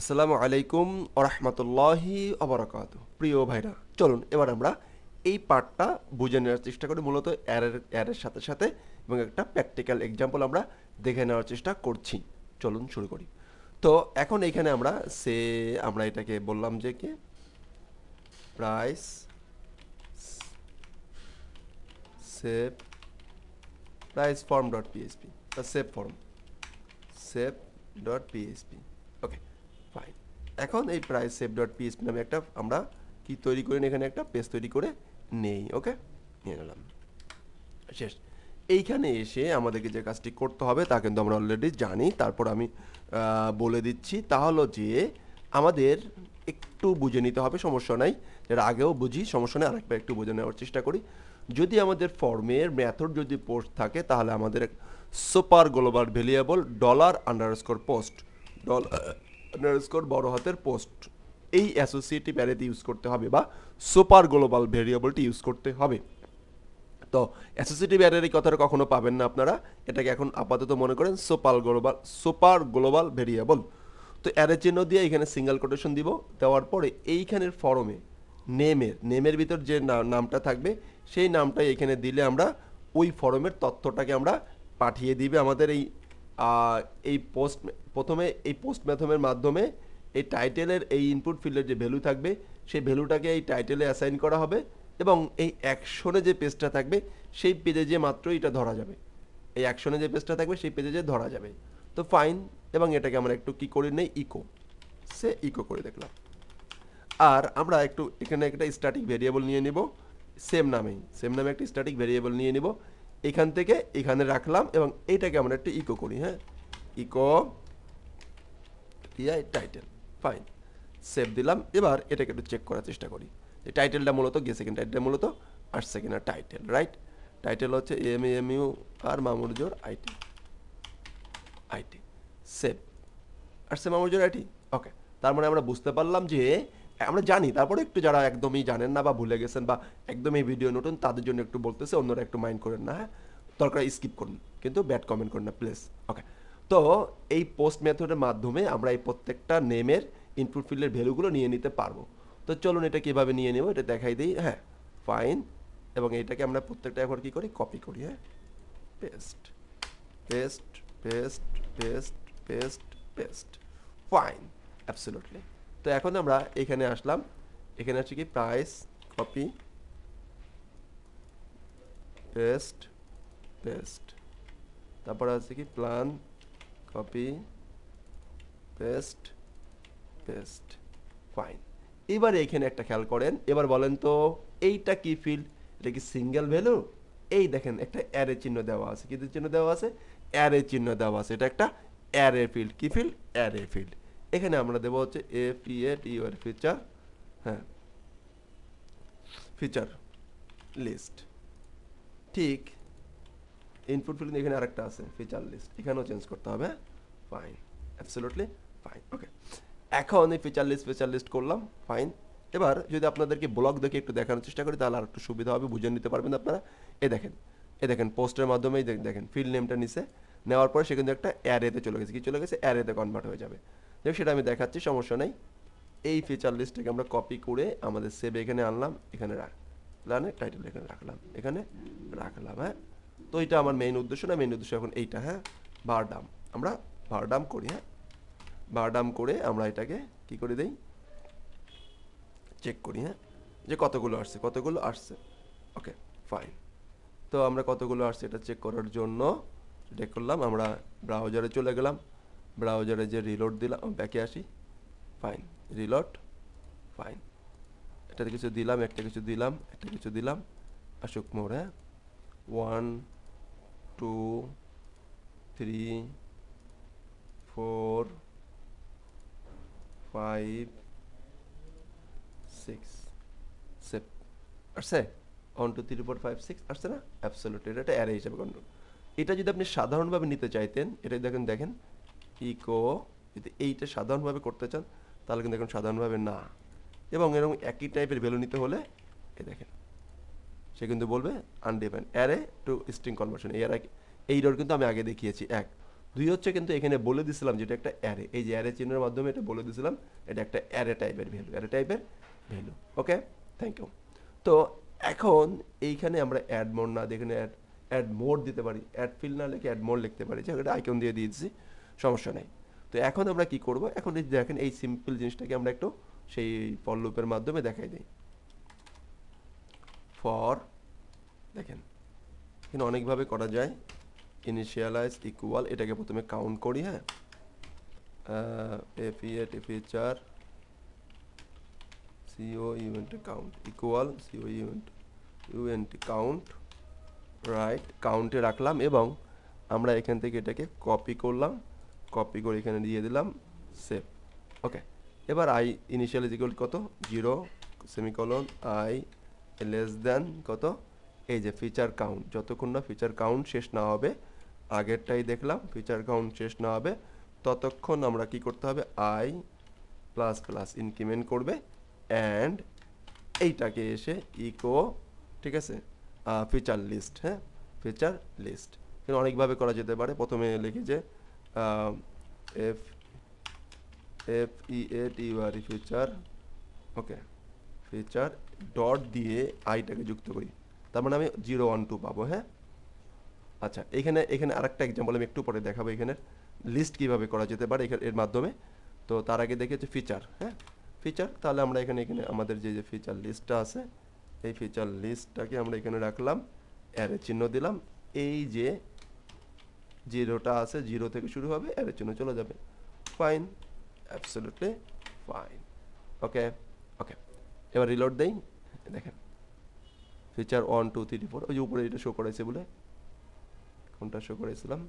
আসসালামু আলাইকুম ওরহমতুল্লাহি অবরাকাত প্রিয় ভাইরা, চলুন, এবার আমরা এই পার্টটা বুঝে নেওয়ার চেষ্টা করি। মূলত অ্যারের অ্যারের সাথে সাথে এবং একটা প্র্যাকটিক্যাল এক্সাম্পল আমরা দেখে নেওয়ার চেষ্টা করছি। চলুন, শুরু করি। তো এখন এইখানে আমরা সে, আমরা এটাকে বললাম যে কি? Price save, price form dot PSP save form. Save dot PSP okay. Fine এখন এই প্রাইস সেভ ডট পিএসপি নামে একটা আমরা কি তৈরি করে এখানে একটা পেজ তৈরি করে নেই ওকে নিয়ে নিলাম। শেষ। এইখানে এসে আমাদেরকে যে কাজটি করতে হবে তা কিন্তু আমরা অলরেডি জানি। তারপর আমি বলে দিচ্ছি। তা হলো যে আমাদের একটু বুঝে নিতে হবে, সমস্যা নাই। এর আগেও বুঝি, সমস্যা নেই। আরেকবার একটু বুঝে নেওয়ার চেষ্টা করি। যদি আমাদের ফর্মের মেথড যদি পোস্ট থাকে, তাহলে আমাদের super global variable dollar underscore post dollar underscore বড় হাতের পোস্ট এই অ্যাসোসিয়েটিভ অ্যারেতে ইউজ করতে হবে বা সুপার গ্লোবাল ভেরিয়েবলটি ইউজ করতে হবে। তো অ্যাসোসিয়েটিভ অ্যারের এই কথাটা কখনো পাবেন না আপনারা। এটাকে এখন আপাতত মনে করেন super global super global variable তো অ্যারে চিহ্ন দিয়ে এখানে সিঙ্গেল কোটেশন দিব। দেওয়ার পরে এইখানের ফরমে নেমের নেমের ভিতর যে নামটা থাকবে, সেই নামটাই এখানে দিলে আমরা ওই ফরমের তথ্যটাকে আমরা পাঠিয়ে দিবে আমাদের এই এই পোস্ট প্রথমে এই পোস্ট ম্যাথমের মাধ্যমে এই টাইটেলের এই ইনপুট ফিল্ডের যে ভ্যালু থাকবে, সেই ভ্যালুটাকে এই টাইটেলে অ্যাসাইন করা হবে এবং এই অ্যাকশনে যে পেজটা থাকবে, সেই পেজে যে মাত্র এটা ধরা যাবে। এই অ্যাকশনে যে পেজটা থাকবে, সেই পেজে যে ধরা যাবে। তো ফাইন এবং এটাকে আমরা একটু কি করে নেই ইকো সে ইকো করে দেখলাম। আর আমরা একটু এখানে একটা স্ট্যাটিক ভেরিয়েবল নিয়ে নিব। সেম নামেই সেম নামে একটা স্ট্যাটিক ভেরিয়েবল নিয়ে নিব। এখান থেকে এখানে রাখলাম এবং এইটাকে আমরা একটু ইকো করি হ্যাঁ? Echo EI title fine save দিলাম। এবার এটাকে একটু চেক করার চেষ্টা করি যে টাইটেলটা মূলত গেছে কিনা টাইটেলটা মূলত আসছে কিনা টাইটেল রাইট টাইটেল হচ্ছে এম এম ইউ আর মামুরজোর আইটি আইটি সেভ আসছে মামুরজোর আইটি ওকে তার মানে আমরা বুঝতে পারলাম যে আমরা জানি, তারপরে একটু যারা একদমই জানেন না বা ভুলে গেছেন বা একদমই ভিডিও নতুন, তাদের জন্য একটু বলতেছে, অন্যরা একটু মাইন্ড করেন না হ্যাঁ? দরকার স্কিপ করুন, কিন্তু ব্যাড কমেন্ট করুন না প্লিজ ওকে তো এই পোস্ট মেথডের মাধ্যমে আমরা এই প্রত্যেকটা নেমের ইনপুট ফিল্ডের ভ্যালুগুলো নিয়ে নিতে পারব। তো চলুন এটা কীভাবে নিয়ে নেব, এটা দেখাই দিই হ্যাঁ ফাইন এবং এটাকে আমরা প্রত্যেকটা একবার কি করি? কপি করি হ্যাঁ? Paste paste paste paste paste paste fine absolutely তো এখন আমরা এখানে আসলাম। এখানে আছে কি? প্রাইস কপি পেস্ট পেস্ট তারপর আছে কি? Plan copy paste paste fine এবার এখানে একটা খেয়াল করেন। এবার বলেন তো, এইটা কি ফিল্ড এটা কি সিঙ্গেল ভ্যালু এই দেখেন, একটা অ্যারে চিহ্ন দেওয়া আছে। কি চিহ্ন দেওয়া আছে? অ্যারে চিহ্ন দেওয়া আছে। এটা একটা অ্যারে ফিল্ড কি ফিল্ড অ্যারে ফিল্ড এখানে আমরা দেবো হচ্ছে এ পি এ টি ওর ফিচার হ্যাঁ ফিচার লিস্ট ঠিক ইনপুট ফিল্ড এখানে আরেকটা আছে ফিচার লিস্ট এখানেও চেঞ্জ করতে হবে ফাইন অ্যাবসলিউটলি ফাইন ওকে এখন এই ফিচার লিস্ট ফিচার লিস্ট করলাম ফাইন এবার যদি আপনাদেরকে ব্লগ দেখে একটু দেখানোর চেষ্টা করি, তাহলে আর একটু সুবিধা হবে, বুঝে নিতে পারবেন আপনারা। এ দেখেন এ দেখেন পোস্টের মাধ্যমেই দেখ- দেখেন ফিল্ড নেমটা নিচে নেওয়ার পরে সে কিন্তু একটা অ্যারেতে চলে গেছে। কি চলে গেছে? অ্যারেতে কনভার্ট হয়ে যাবে। দেখ সেটা আমি দেখাচ্ছি, সমস্যা নেই। এই ফিচার লিস্টটাকে আমরা কপি করে আমাদের সেভ এখানে আনলাম, এখানে রাখ প্ল্যানে টাইটেল এখানে রাখলাম এখানে রাখলাম হ্যাঁ? তো এটা আমার মেইন উদ্দেশ্য না মেইন উদ্দেশ্য এখন এইটা হ্যাঁ? বারডাম আমরা বারডাম করি হ্যাঁ? বারডাম করে আমরা এটাকে কি করে দেই? চেক করি হ্যাঁ? যে কতগুলো আসছে কতগুলো আসছে। ওকে ফাইন তো আমরা কতগুলো আসছে এটা চেক করার জন্য চেক করলাম, আমরা ব্রাউজারে চলে গেলাম। ব্রাউজারে যে রিলোড দিলাম ব্যাকে আসি। ফাইন রিলোড ফাইন একটা কিছু দিলাম, একটা কিছু দিলাম, একটা কিছু দিলাম। আসুক মোর হ্যাঁ one two three four five six save আসছে one two three four five six আসছে না অ্যাবসোলুট এটা অ্যারে হিসাবে গণ্য এটা যদি আপনি সাধারণভাবে নিতে চাইতেন, এটা দেখেন দেখেন ইকো যদি এইটা সাধারণভাবে করতে চান, তাহলে কিন্তু এখন সাধারণভাবে না। এবং এরকম একই টাইপের ভ্যালু নিতে হলে, এ দেখেন, সে কিন্তু বলবে undefine array to string conversion এই আর এই ডট কিন্তু আমি আগে দেখিয়েছি, এক। দুই হচ্ছে কিন্তু এখানে বলে দিছিলাম যেটা একটা অ্যারে এই যে অ্যারে চিহ্নের মাধ্যমে এটা বলে দিছিলাম, এটা একটা অ্যারে টাইপের ভ্যালু অ্যারে টাইপের ভ্যালু ওকে থ্যাংক ইউ তো এখন এইখানে আমরা অ্যাড মোড না দেখে অ্যাড অ্যাড মোড দিতে পারি। অ্যাড ফিল না লিখে অ্যাড মোড লিখতে পারি। যে এটা আইকন দিয়ে দিয়েছি। সমস্যা নেই। তো এখন আমরা কি করব? এখন এই দেখেন, এই সিম্পল জিনিসটাকে আমরা একটু সেই ফর লুপের মাধ্যমে দেখাই দিই। ফর দেখেন, এখানে অনেকভাবে করা যায়। ইনিশিয়ালাইজ ইকুয়াল এটাকে প্রথমে কাউন্ট করি হ্যাঁ? F feature CO event count equal CO event ইউএনট count right কাউন্টে রাখলাম এবং আমরা এখান থেকে এটাকে কপি করলাম। কপি করে এখানে দিয়ে দিলাম সেভ ওকে এবার আই ইনিশিয়াল ইকুয়াল কত? Zero semicolon I less then কত? এই যে ফিচার কাউন্ট যতক্ষণ না ফিচার কাউন্ট শেষ না হবে, আগেরটাই দেখলাম ফিচার কাউন্ট শেষ না হবে, ততক্ষণ আমরা কি করতে হবে? আই প্লাস প্লাস ইনক্রিমেন্ট করবে অ্যান্ড এইটাকে এসে ইকো ঠিক আছে? ফিচার লিস্ট হ্যাঁ? ফিচার লিস্ট অনেকভাবে করা যেতে পারে। প্রথমে লিখি যে এফ এফ ই এ টি ইউ আর ফিচার ওকে ফিচার ডট দিয়ে আইটাকে যুক্ত করি। তার মানে আমি জিরো ওয়ান টু পাবো হ্যাঁ? আচ্ছা এখানে এখানে আরেকটা এক্সাম্পল আমি একটু পরে দেখাবো এখানে লিস্ট কীভাবে করা যেতে পারে এখানে, এর মাধ্যমে। তো তার আগে দেখি হচ্ছে ফিচার হ্যাঁ? ফিচার তাহলে আমরা এখানে এখানে আমাদের যে যে ফিচার লিস্টটা আছে, এই ফিচার লিস্টটাকে আমরা এখানে রাখলাম অ্যারে চিহ্ন দিলাম, এই যে জিরোটা আছে, জিরো থেকে শুরু হবে অ্যারে জন্য চলে যাবে। Fine absolutely fine okay okay এবার রিলোড দেই। দেখেন feature one two three four ওই যে উপরে এটা শো করেছে বলে। কোনটা শো করেছিলাম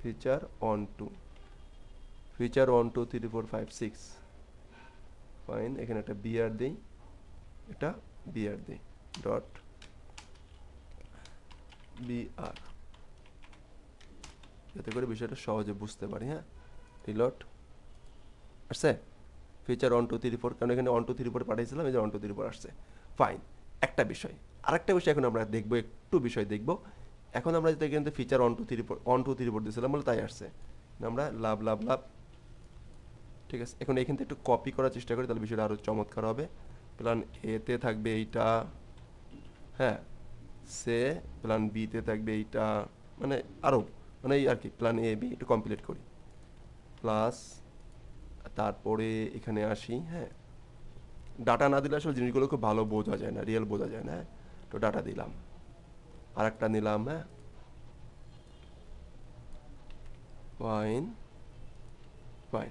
feature one two feature one two three four five six fine এখানে একটা বিআর দিই। এটা বিআর দিই। ডট বিআর যাতে করে বিষয়টা সহজে বুঝতে পারি হ্যাঁ? রিলোড আসছে feature one two three four কারণ এখানে ওয়ান টু থ্রি ফোর পাঠিয়েছিলাম, এই যে ওয়ান টু থ্রি ফোর আসছে। ফাইন একটা বিষয়। আরেকটা বিষয় এখন আমরা দেখব, একটু বিষয় দেখব। এখন আমরা যদি এখানে feature one two three four one two three four দিয়েছিলাম বলে তাই আসছে। আমরা লাভ লাভ লাভ। ঠিক আছে। এখন এখান থেকে একটু কপি করার চেষ্টা করি, তাহলে বিষয়টা আরও চমৎকার হবে। প্ল্যান এতে থাকবে এইটা হ্যাঁ। সে প্ল্যান বিতে থাকবে এইটা। মানে আরও মানে এই আর কি প্ল্যান এ বি একটু কমপ্লিট করি। প্লাস তারপরে এখানে আসি হ্যাঁ। ডাটা না দিলে আসলে জিনিসগুলো খুব ভালো বোঝা যায় না রিয়েল বোঝা যায় না হ্যাঁ। তো ডাটা দিলাম। আর একটা নিলাম হ্যাঁ। ফাইন ফাইন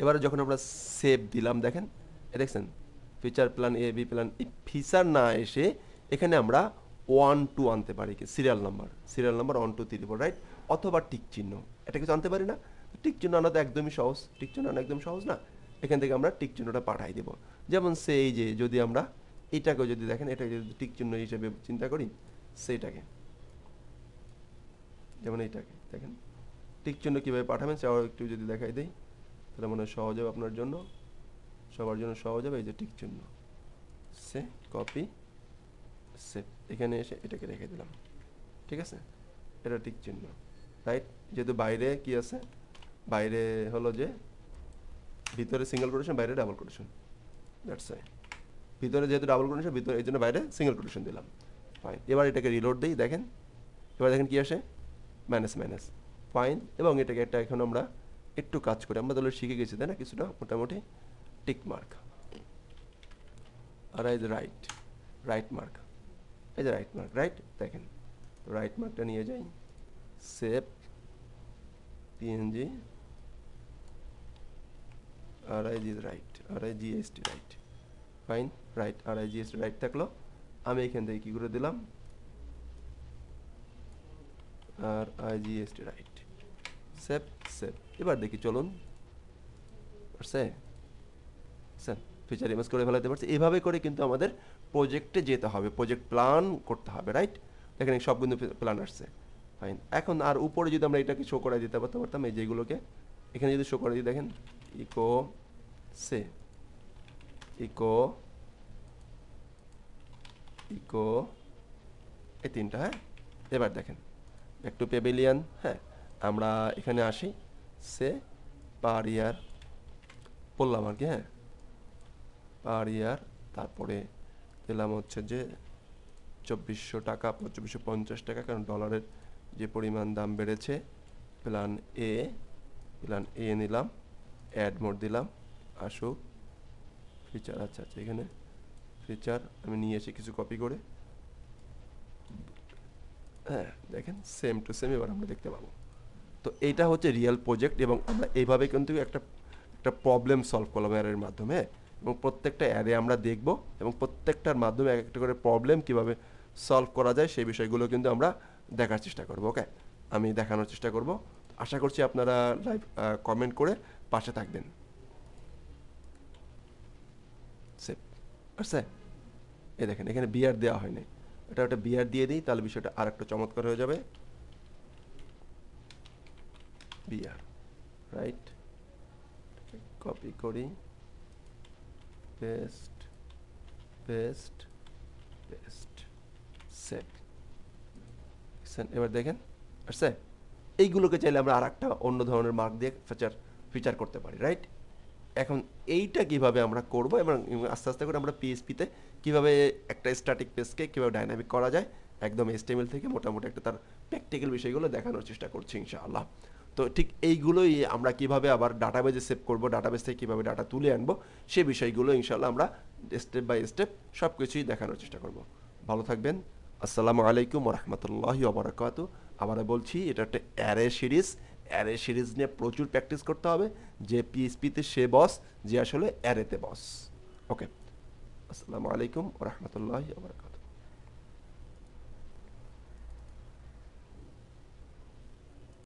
এবারে যখন আমরা সেভ দিলাম, দেখেন দেখছেন feature plan A B plan এই ফিচার না এসে এখানে আমরা ওয়ান টু আনতে পারি কি serial number serial number one two three four right অথবা টিক চিহ্ন। এটা কিছু আনতে পারি না? টিক চিহ্ন আনা তো একদমই সহজ। টিক চিহ্ন আনা একদম সহজ না। এখান থেকে আমরা টিক চিহ্নটা পাঠাই দেবো। যেমন সেই যে, যদি আমরা এটাকে যদি দেখেন, এটাকে যদি টিক চিহ্ন হিসেবে চিন্তা করি, সেইটাকে। যেমন এইটাকে, দেখেন। টিক চিহ্ন কীভাবে পাঠাবেন, সেটাও একটু যদি দেখাই দেই, তাহলে মনে হয় সহজ হবে আপনার জন্য। সবার জন্য সহজ হবে এই যে টিক চিহ্ন। সে, কপি সে এখানে এসে এটাকে রেখে দিলাম। ঠিক আছে? এটা টিক চিহ্ন। রাইট যেহেতু বাইরে কি আছে? বাইরে হলো যে, ভিতরে সিঙ্গেল কোটেশন বাইরে ডাবল কোটেশন দ্যাটস আই ভিতরে যেহেতু ডাবল কোটেশন ভিতরে এই জন্য বাইরে সিঙ্গেল কোটেশন দিলাম। ফাইন এবার এটাকে রিলোড দিই, দেখেন। এবার দেখেন কি আসে? মাইনাস মাইনাস ফাইন এবং এটাকে একটা এখন আমরা একটু কাজ করি। আমরা তাহলে শিখে গেছি, তাই না? কিছুটা মোটামুটি টিক মার্ক আর এই যে রাইট রাইট মার্ক এই যে রাইট মার্ক রাইট দেখেন। রাইট মার্কটা নিয়ে যাই। Save R I G I GST right fine right R I GST right থাকল। আমি এখান থেকে কী করে দিলাম? R I GST right save save এবার দেখি চলুন। আসছে স্যার ফিচার ইমেজ করে ফেলাতে পারছি। এভাবে করে কিন্তু আমাদের প্রজেক্টে যেতে হবে। প্রজেক্ট প্ল্যান করতে হবে রাইট এখানে সব কিন্তু প্ল্যান আসছে। ফাইন এখন আর উপরে যদি আমরা এটাকে শো করে দিতে পারতে পারতাম এই যেগুলোকে, এখানে যদি শো করে দিই, দেখেন ইকো সে ইকো ইকো এই তিনটা হ্যাঁ? এবার দেখেন একটু পেভিলিয়ান হ্যাঁ? আমরা এখানে আসি সে পার ইয়ার বললাম আর কি হ্যাঁ? পার ইয়ার তারপরে দিলাম হচ্ছে যে চব্বিশশো টাকা চব্বিশশো পঞ্চাশ টাকা, কারণ ডলারের যে পরিমাণ দাম বেড়েছে প্ল্যান এ প্ল্যান এ নিলাম অ্যাড মোড দিলাম, আসুক ফিচার আচ্ছা আচ্ছা এখানে ফিচার আমি নিয়ে এসে কিছু কপি করে হ্যাঁ দেখেন সেম টু সেম এবার আমরা দেখতে পাবো তো এইটা হচ্ছে রিয়েল প্রজেক্ট এবং আমরা এইভাবে কিন্তু একটা একটা প্রবলেম সলভ করলাম অ্যারের মাধ্যমে? এবং প্রত্যেকটা অ্যারে আমরা দেখব এবং প্রত্যেকটার মাধ্যমে এক একটা করে প্রবলেম কীভাবে সলভ করা যায়, সেই বিষয়গুলো কিন্তু আমরা দেখার চেষ্টা করব ওকে আমি দেখানোর চেষ্টা করব। আশা করছি আপনারা লাইভ কমেন্ট করে পাশে থাকবেন। আসছে এই দেখেন, এখানে বিয়ার দেওয়া হয়নি। এটা একটা বিয়ার দিয়ে দিই, তাহলে বিষয়টা আর একটু চমৎকার হয়ে যাবে। বিয়ার রাইট কপি করি। পেস্ট পেস্ট পেস্ট সেভ এবার দেখেন আসছে এইগুলোকে চাইলে আমরা আর একটা অন্য ধরনের মার্ক দিয়ে ফিচার ফিচার করতে পারি রাইট এখন এইটা কীভাবে আমরা করব এবং আস্তে আস্তে করে আমরা পিএসপিতে কীভাবে একটা স্ট্যাটিক পেজকে কীভাবে ডাইনামিক করা যায়, একদম এসটিএমএল থেকে মোটামুটি একটা তার প্র্যাকটিক্যাল বিষয়গুলো দেখানোর চেষ্টা করছি ইনশাআল্লাহ। তো ঠিক এইগুলোই আমরা কীভাবে আবার ডাটাবেজে সেভ করব ডাটাবেজ থেকে কীভাবে ডাটা তুলে আনব, সে বিষয়গুলো ইনশাআল্লাহ আমরা স্টেপ বাই স্টেপ সব কিছুই দেখানোর চেষ্টা করব। ভালো থাকবেন আসসালামু আলাইকুম রহমতুল্লাহি ওবরাকাত আবার বলছি, এটা একটা অ্যারে সিরিজ অ্যারে সিরিজ নিয়ে প্রচুর প্র্যাকটিস করতে হবে। যে পিএসপিতে সে বস যে আসলে অ্যারেতে বস ওকে আসসালামু আলাইকুম রহমতুল্লাহি ওবরাকাতু